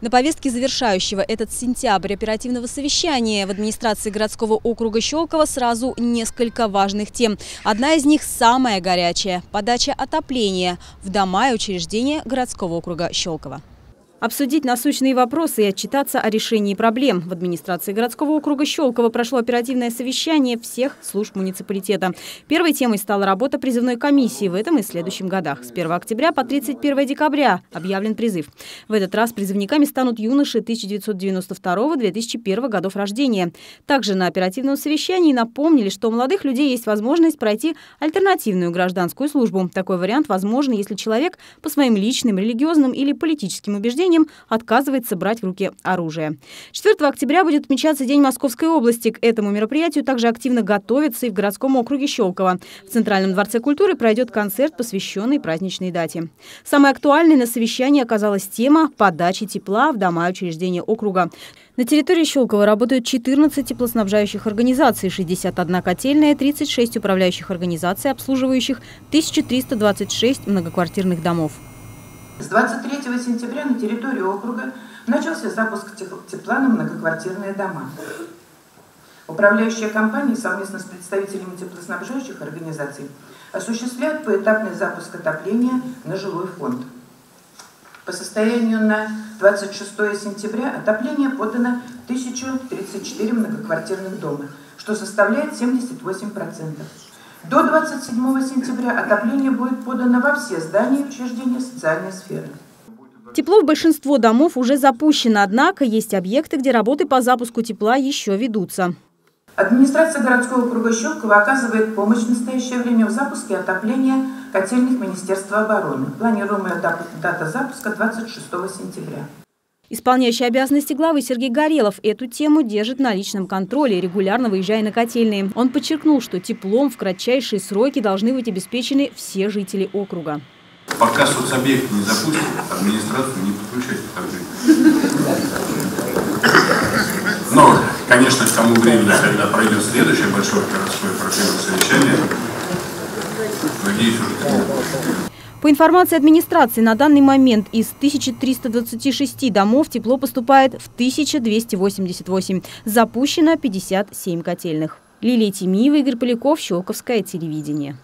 На повестке завершающего этот сентябрь оперативного совещания в администрации городского округа Щелково сразу несколько важных тем. Одна из них самая горячая – подача отопления в дома и учреждения городского округа Щелково. Обсудить насущные вопросы и отчитаться о решении проблем. В администрации городского округа Щелково прошло оперативное совещание всех служб муниципалитета. Первой темой стала работа призывной комиссии в этом и следующем годах. С 1 октября по 31 декабря объявлен призыв. В этот раз призывниками станут юноши 1992-2001 годов рождения. Также на оперативном совещании напомнили, что у молодых людей есть возможность пройти альтернативную гражданскую службу. Такой вариант возможен, если человек по своим личным, религиозным или политическим убеждениям населением отказывается брать в руки оружие. 4 октября будет отмечаться День Московской области. К этому мероприятию также активно готовятся и в городском округе Щелково. В Центральном дворце культуры пройдет концерт, посвященный праздничной дате. Самой актуальной на совещании оказалась тема подачи тепла в дома и учреждения округа. На территории Щелково работают 14 теплоснабжающих организаций, 61 котельная, 36 управляющих организаций, обслуживающих 1326 многоквартирных домов. С 23 сентября на территории округа начался запуск тепла на многоквартирные дома. Управляющая компания совместно с представителями теплоснабжающих организаций осуществляет поэтапный запуск отопления на жилой фонд. По состоянию на 26 сентября отопление подано 1034 многоквартирных дома, что составляет 78%. До 27 сентября отопление будет подано во все здания и учреждения социальной сферы. Тепло в большинство домов уже запущено, однако есть объекты, где работы по запуску тепла еще ведутся. Администрация городского округа Щелково оказывает помощь в настоящее время в запуске отопления котельных Министерства обороны. Планируемая дата запуска 26 сентября. Исполняющий обязанности главы Сергей Горелов эту тему держит на личном контроле, регулярно выезжая на котельные. Он подчеркнул, что теплом в кратчайшие сроки должны быть обеспечены все жители округа. Пока соцобъект не запустит, администрацию не подключать Но, конечно, к тому времени, когда пройдет следующее большое городское оперативное совещание, надеюсь, уже по информации администрации, на данный момент из 1326 домов тепло поступает в 1288. Запущено 57 котельных. Лилия Тимиева, Игорь Поляков, Щелковское телевидение.